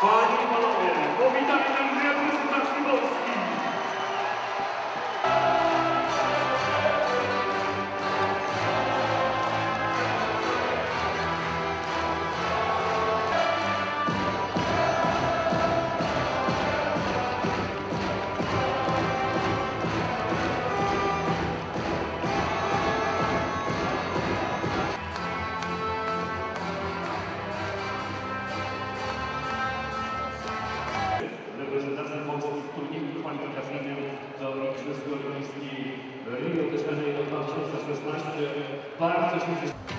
Panie i panowie, powitamy reprezentacji Polski. Reprezentacja 16 bardzo się